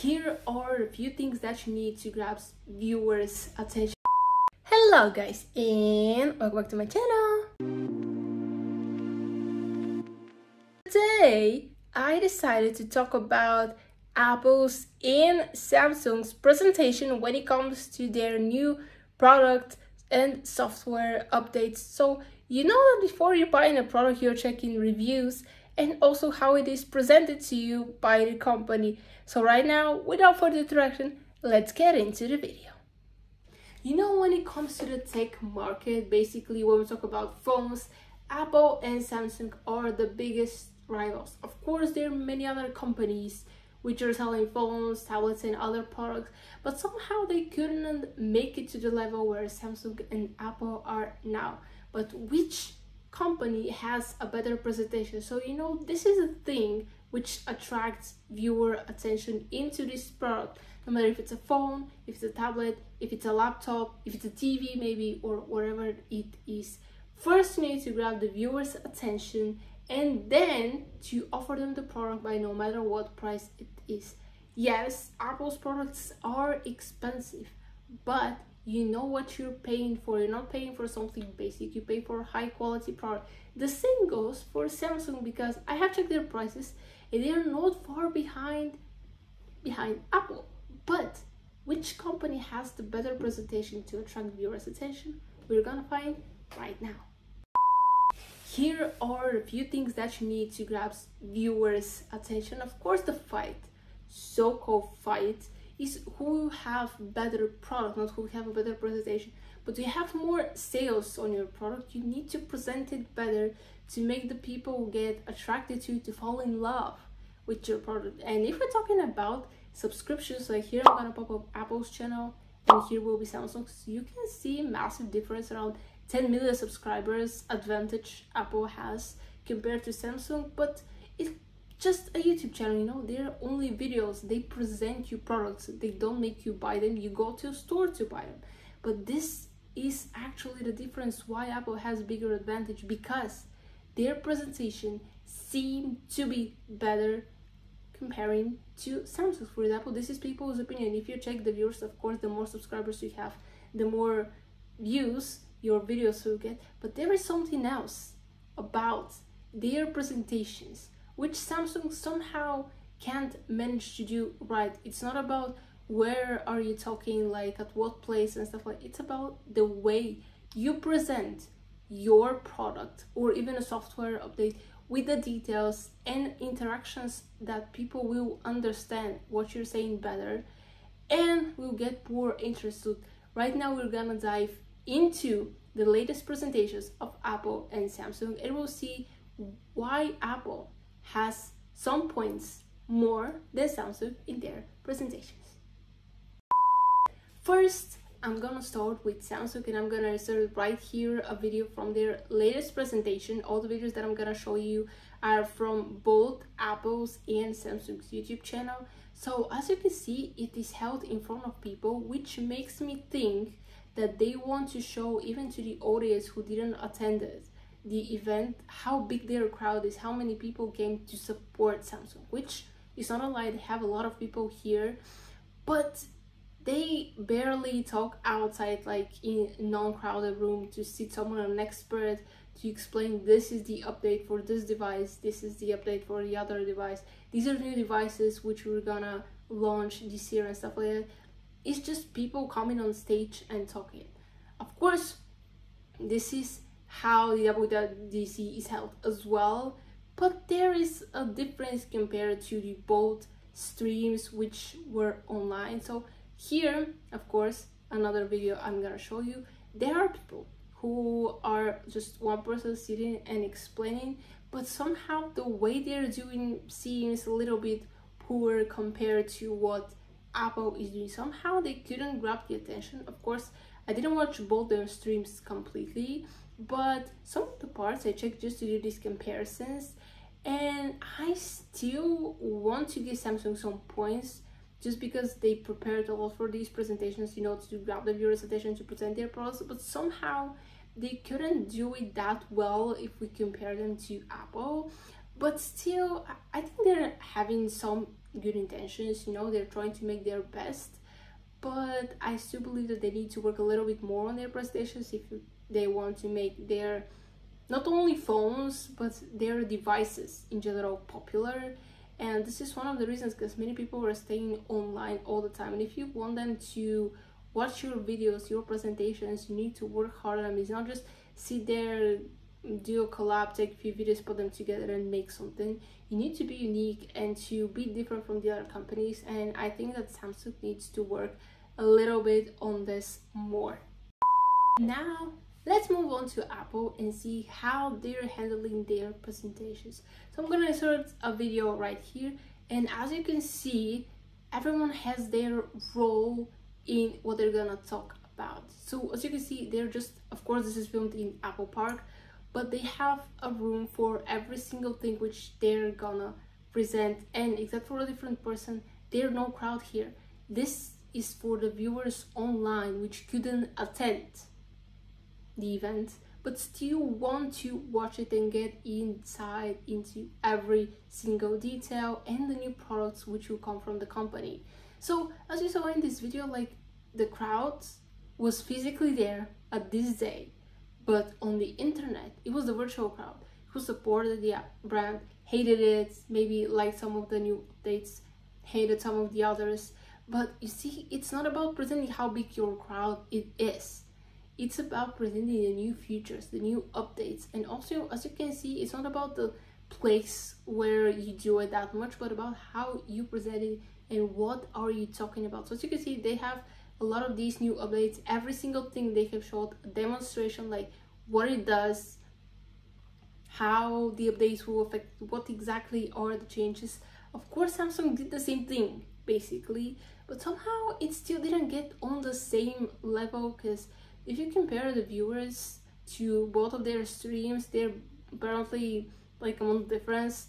here are a few things that you need to grab viewers' attention. Hello guys and welcome back to my channel. Today I decided to talk about Apple's and Samsung's presentation when it comes to their new product and software updates. So you know that before you're buying a product you're checking reviews and also how it is presented to you by the company. So right now, without further introduction, let's get into the video. You know, when it comes to the tech market, basically when we talk about phones, Apple and Samsung are the biggest rivals. Of course, there are many other companies which are selling phones, tablets, and other products, but somehow they couldn't make it to the level where Samsung and Apple are now. But which company has a better presentation. So, you know, this is a thing which attracts viewer attention into this product, no matter if it's a phone, if it's a tablet, if it's a laptop, if it's a TV, maybe, or whatever it is. First, you need to grab the viewer's attention and then to offer them the product by no matter what price it is. Yes, Apple's products are expensive, but you know what you're paying for. You're not paying for something basic. You pay for high quality product. The same goes for samsung because i have checked their prices and they are not far behind behind apple. But which company has the better presentation to attract viewers attention? We're gonna find right now. Here are a few things that you need to grab viewers attention. Of course the fight so-called fight is who have better product, not who have a better presentation. But you have more sales on your product, you need to present it better to make the people get attracted to you, to fall in love with your product. And if we're talking about subscriptions, like here I'm gonna pop up Apple's channel and here will be Samsung's, you can see massive difference around 10 million subscribers advantage Apple has compared to Samsung, but it just a YouTube channel, you know, they're only videos, they present you products, they don't make you buy them, you go to a store to buy them. But this is actually the difference why Apple has bigger advantage because their presentation seem to be better comparing to Samsung. For example, this is people's opinion. If you check the viewers, of course, the more subscribers you have, the more views your videos will get. But there is something else about their presentations which Samsung somehow can't manage to do right. It's not about where are you talking, like at what place and stuff like it's about the way you present your product or even a software update with the details and interactions that people will understand what you're saying better and will get more interested. Right now we're gonna dive into the latest presentations of Apple and Samsung and we'll see why Apple has some points more than Samsung in their presentations. First, I'm gonna start with Samsung and I'm gonna insert right here a video from their latest presentation. All the videos that I'm gonna show you are from both Apple's and Samsung's YouTube channel. So as you can see, it is held in front of people, which makes me think that they want to show even to the audience who didn't attend it the event, how big their crowd is, how many people came to support Samsung, which is not a lie, they have a lot of people here, but they barely talk outside like in non-crowded room to sit someone an expert to explain this is the update for this device this is the update for the other device. These are new devices which we're gonna launch this year and stuff like that. It's just people coming on stage and talking. Of course this is how the WWDC is held as well but there is a difference compared to the both streams which were online. So here of course another video i'm gonna show you. There are people who are just one person sitting and explaining but somehow the way they're doing seems a little bit poor compared to what apple is doing. Somehow they couldn't grab the attention. Of course i didn't watch both their streams completely but some of the parts I checked just to do these comparisons and I still want to give Samsung some points just because they prepared a lot for these presentations, you know, to grab the viewers' attention to present their products, but somehow they couldn't do it that well if we compare them to Apple. But still, I think they're having some good intentions you know they're trying to make their best but i still believe that they need to work a little bit more on their presentations if they want to make their not only phones but their devices in general popular. And this is one of the reasons because many people are staying online all the time. And if you want them to watch your videos your presentations you need to work hard on them. It's not just sit there do a collab take a few videos put them together and make something. You need to be unique and to be different from the other companies and i think that samsung needs to work a little bit on this more. Now let's move on to apple and see how they're handling their presentations. So i'm gonna insert a video right here and as you can see everyone has their role in what they're gonna talk about. So as you can see they're just of course this is filmed in apple park but they have a room for every single thing which they're gonna present and except for a different person there's no crowd here. This is for the viewers online which couldn't attend the event but still want to watch it and get inside into every single detail and the new products which will come from the company. So as you saw in this video like the crowd was physically there at this day but on the internet it was the virtual crowd who supported the brand hated it maybe liked some of the new updates hated some of the others. But you see it's not about presenting how big your crowd it is. It's about presenting the new features the new updates. And also as you can see it's not about the place where you do it that much but about how you present it and what are you talking about. So as you can see they have a lot of these new updates every single thing they have showed a demonstration like what it does how the updates will affect what exactly are the changes. Of course samsung did the same thing basically but somehow it still didn't get on the same level because if you compare the viewers to both of their streams they're apparently like a month difference.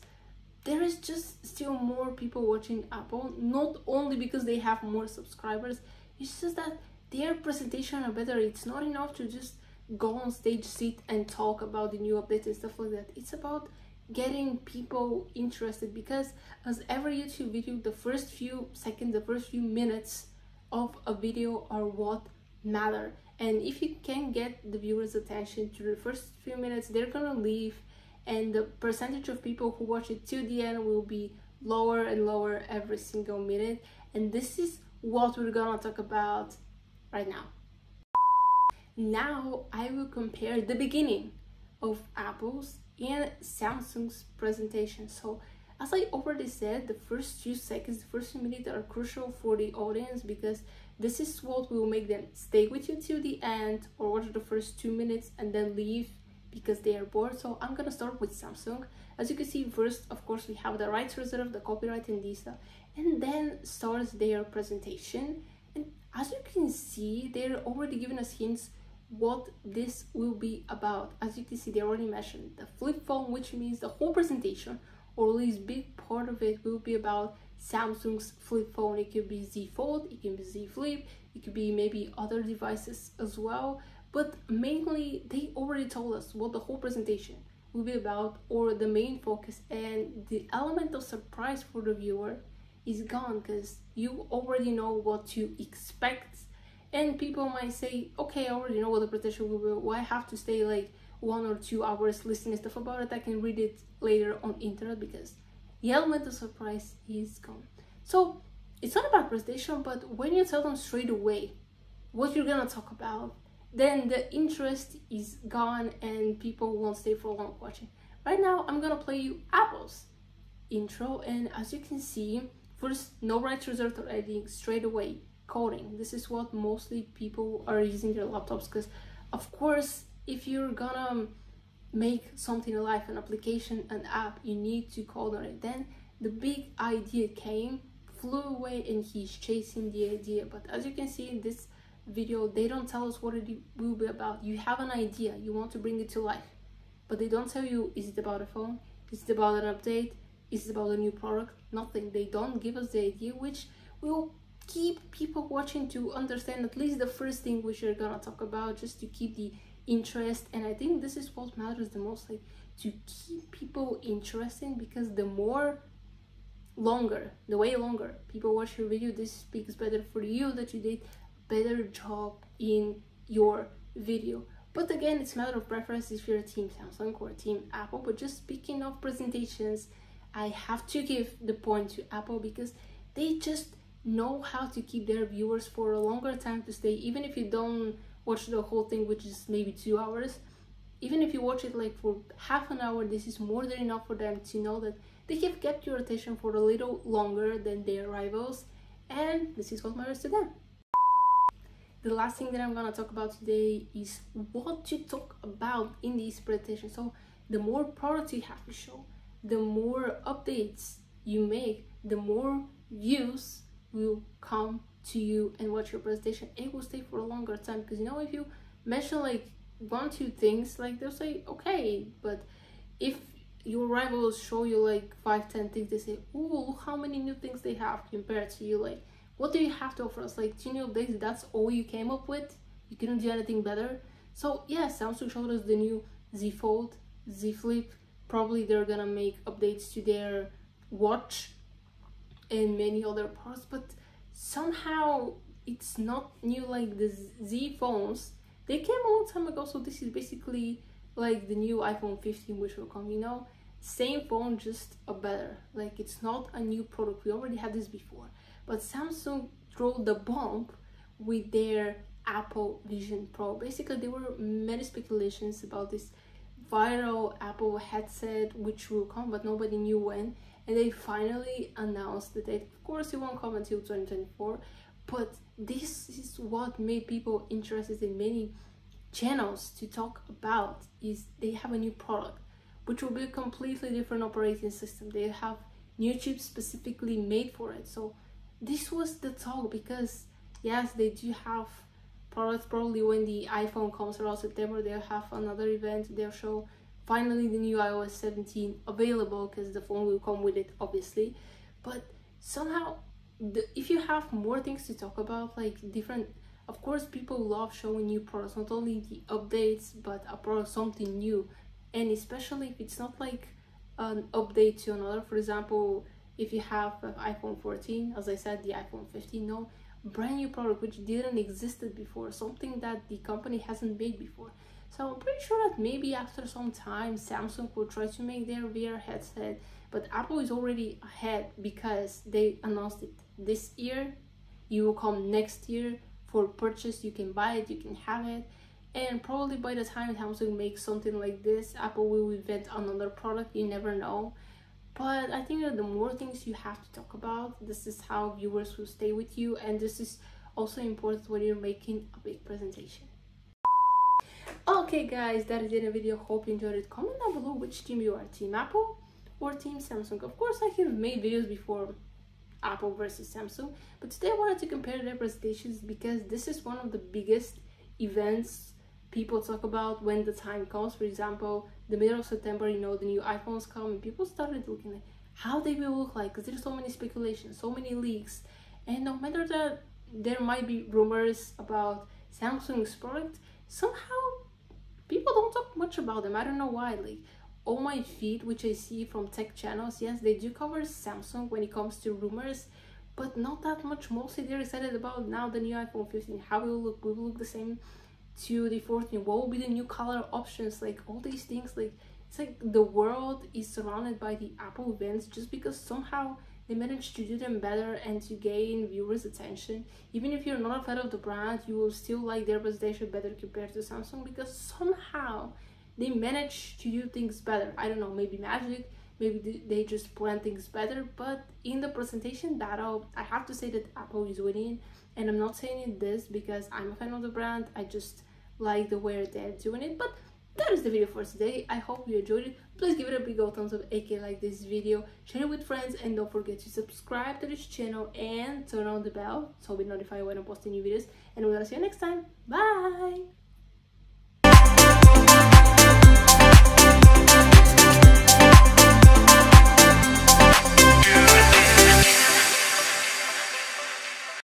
There is just still more people watching apple not only because they have more subscribers it's just that their presentation are better it's not enough to just go on stage sit and talk about the new updates and stuff like that. It's about getting people interested because as every youtube video the first few seconds the first few minutes of a video are what matter. And if you can get the viewers attention to the first few minutes they're gonna leave and the percentage of people who watch it till the end will be lower and lower every single minute. And this is what we're gonna talk about right now now I will compare the beginning of Apple's and Samsung's presentation. So as I already said, the first few seconds, the first few minutes are crucial for the audience because this is what will make them stay with you till the end or watch the first two minutes and then leave because they are bored. So I'm gonna start with Samsung. As you can see, first, of course, we have the rights reserved, the copyright and this, and then starts their presentation. And as you can see, they're already giving us hints what this will be about. As you can see, they already mentioned the flip phone, which means the whole presentation, or at least big part of it, will be about Samsung's flip phone. It could be Z Fold, it can be Z Flip, it could be maybe other devices as well. But mainly, they already told us what the whole presentation will be about, or the main focus, and the element of surprise for the viewer is gone because you already know what to expect. And people might say okay i already know what the presentation will be why have to stay like one or two hours listening stuff about it? I can read it later on internet because the element of surprise is gone. So it's not about presentation but when you tell them straight away what you're gonna talk about then the interest is gone and people won't stay for long watching. Right now i'm gonna play you apple's intro and as you can see first no rights reserved or editing straight away coding. This is what mostly people are using their laptops because of course if you're gonna make something alive an application an app you need to code on it. Then the big idea came flew away and he's chasing the idea. But as you can see in this video they don't tell us what it will be about. You have an idea you want to bring it to life. But they don't tell you is it about a phone? Is it about an update is about a new product. Nothing. They don't give us the idea which will keep people watching to understand at least the first thing which you're gonna talk about just to keep the interest. And i think this is what matters the most like to keep people interested because the more longer the way longer people watch your video this speaks better for you that you did better job in your video. But again it's a matter of preference if you're a team samsung or team apple but just speaking of presentations i have to give the point to apple because they just know how to keep their viewers for a longer time to stay. Even if you don't watch the whole thing which is maybe two hours even if you watch it like for half an hour this is more than enough for them to know that they have kept your attention for a little longer than their rivals. And this is what matters to them. The last thing that i'm gonna talk about today is what to talk about in these presentations so the more products you have to show the more updates you make the more views will come to you and watch your presentation. It will stay for a longer time because you know if you mention like one two things like they'll say okay but if your rivals show you like five ten things they say oh how many new things they have compared to you? Like what do you have to offer us? Like two new updates that's all you came up with? You couldn't do anything better? So yeah samsung showed us the new z fold z flip probably they're gonna make updates to their watch and many other parts but somehow it's not new like the z phones. They came a long time ago so this is basically like the new iphone 15 which will come you know? Same phone just a better. Like it's not a new product. We already had this before. But samsung threw the bomb with their apple vision pro. Basically there were many speculations about this viral apple headset which will come but nobody knew when. And they finally announced the date of course it won't come until 2024 but this is what made people interested in many channels to talk about is they have a new product which will be a completely different operating system. They have new chips specifically made for it. So this was the talk because yes they do have products probably when the iphone comes around september they'll have another event they'll show finally the new ios 17 available because the phone will come with it obviously. But somehow the, if you have more things to talk about like different of course people love showing new products not only the updates but a product something new. And especially if it's not like an update to another. For example if you have iphone 14 as i said the iphone 15 no brand new product which didn't existed before something that the company hasn't made before. So i'm pretty sure that maybe after some time samsung will try to make their vr headset but apple is already ahead because they announced it this year. You will come next year for purchase. You can buy it you can have it. And probably by the time samsung makes something like this apple will invent another product. You never know but i think that the more things you have to talk about this is how viewers will stay with you and this is also important when you're making a big presentation. Okay guys that is it in the video. Hope you enjoyed it. Comment down below which team you are. Team apple or team samsung? Of course i have made videos before apple versus samsung but today i wanted to compare their presentations because this is one of the biggest events people talk about when the time comes. For example the middle of september you know the new iphones come and people started looking at how they will look like because there's so many speculations so many leaks. And no matter that there might be rumors about samsung's product somehow people don't talk much about them. I don't know why. Like all my feed which i see from tech channels yes they do cover samsung when it comes to rumors but not that much. Mostly they're excited about now the new iphone 15 how it will look will look the same to the 14 what will be the new color options? Like all these things like it's like the world is surrounded by the apple events just because somehow they managed to do them better and to gain viewers attention. Even if you're not a fan of the brand you will still like their presentation better compared to samsung because somehow they manage to do things better. I don't know maybe magic maybe they just plan things better but in the presentation battle i have to say that apple is winning and i'm not saying it this because i'm a fan of the brand. I just like the way they're doing it. But that is the video for today. I hope you enjoyed it. Please give it a big old thumbs up aka like this video. Share it with friends. And don't forget to subscribe to this channel and turn on the bell so be notified when i post new videos. And gonna see you next time. Bye